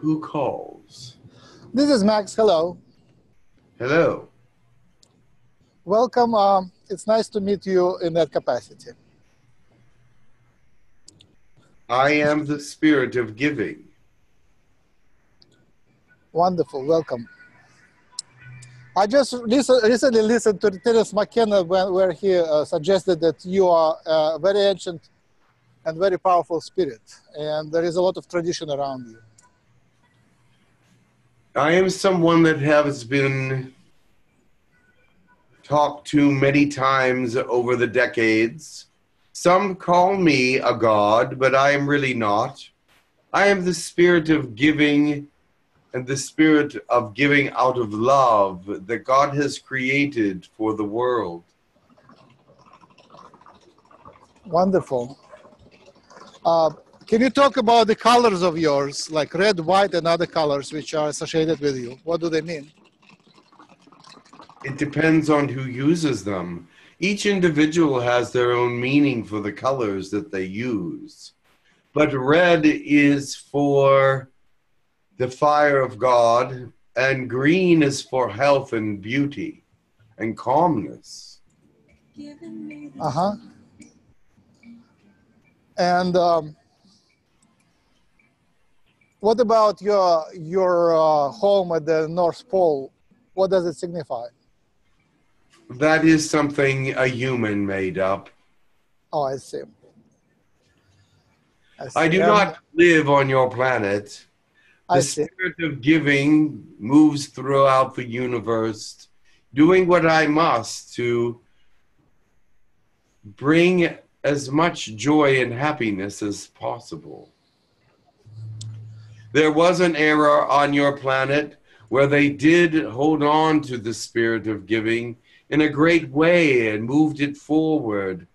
Who calls? This is Max. Hello. Hello. Welcome. Um, it's nice to meet you in that capacity. I am the spirit of giving. Wonderful. Welcome. I just recently listened to Terence McKenna when, where he uh, suggested that you are a very ancient and very powerful spirit, and there is a lot of tradition around you. I am someone that has been talked to many times over the decades. Some call me a god, but I am really not. I am the spirit of giving and the spirit of giving out of love that God has created for the world. Wonderful. Uh, can you talk about the colors of yours, like red, white, and other colors which are associated with you? What do they mean? It depends on who uses them. Each individual has their own meaning for the colors that they use. But red is for the fire of God, and green is for health and beauty and calmness. Uh huh. And um, what about your your uh, home at the North Pole? What does it signify? That is something a human made up. Oh, I see. I, see. I do Um, not live on your planet. I The see. spirit of giving moves throughout the universe, doing what I must to bring as much joy and happiness as possible. There was an era on your planet where they did hold on to the spirit of giving in a great way and moved it forward,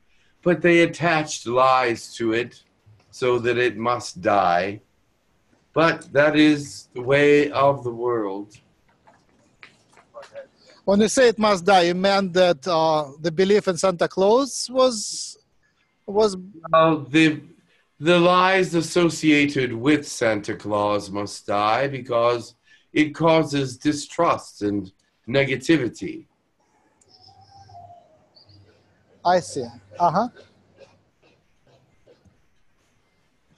but they attached lies to it so that it must die. But that is the way of the world. When you say it must die, you meant that uh, the belief in Santa Claus was was Uh, the the lies associated with Santa Claus must die because it causes distrust and negativity. I see. Uh huh.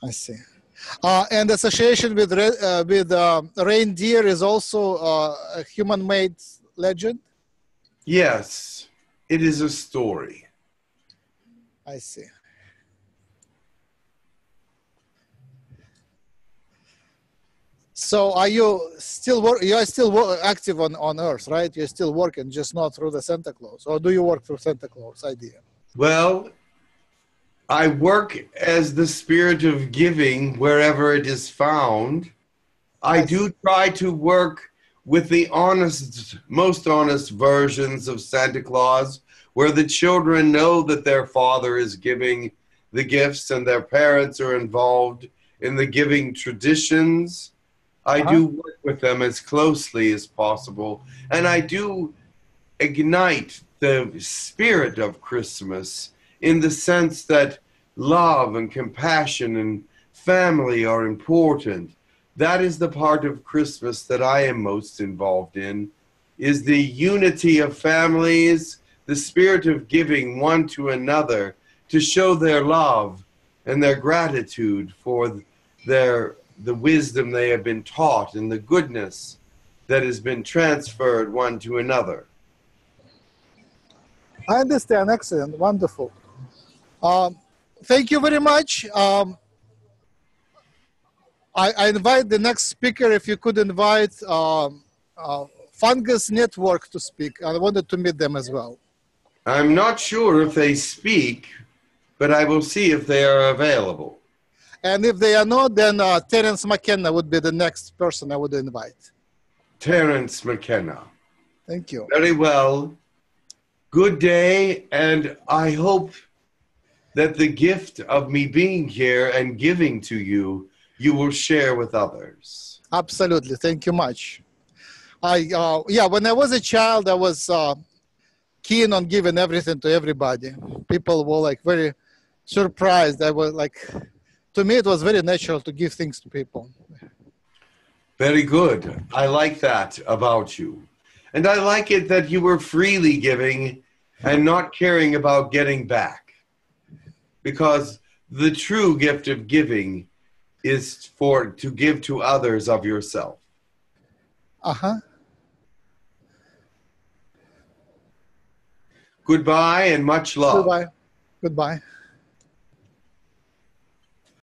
I see. Uh, and association with re- uh, with uh, reindeer is also uh, a human-made legend. Yes, it is a story. I see. So, are you still work? You are still active on on Earth, right? You're still working, just not through the Santa Claus, or do you work through Santa Claus idea? Well, I work as the spirit of giving wherever it is found. I do try to work with the honest, most honest versions of Santa Claus, where the children know that their father is giving the gifts and their parents are involved in the giving traditions. I Uh-huh. do work with them as closely as possible, and I do ignite the spirit of Christmas in the sense that love and compassion and family are important. That is the part of Christmas that I am most involved in is the unity of families, the spirit of giving one to another to show their love and their gratitude for their the wisdom they have been taught and the goodness that has been transferred one to another. I understand. Excellent. Wonderful. Um, thank you very much. Um, I, I invite the next speaker, if you could invite um, uh, Fungus Network to speak. I wanted to meet them as well. I'm not sure if they speak, but I will see if they are available. And if they are not, then uh, Terence McKenna would be the next person I would invite. Terence McKenna. Thank you. Very well. Good day, and I hope that the gift of me being here and giving to you, you will share with others. Absolutely. Thank you much. I uh, yeah, when I was a child, I was uh, keen on giving everything to everybody. People were like very surprised. I was like, to me, it was very natural to give things to people. Very good. I like that about you. And I like it that you were freely giving and not caring about getting back. Because the true gift of giving is for to give to others of yourself. Uh huh. Goodbye and much love. Goodbye. Goodbye.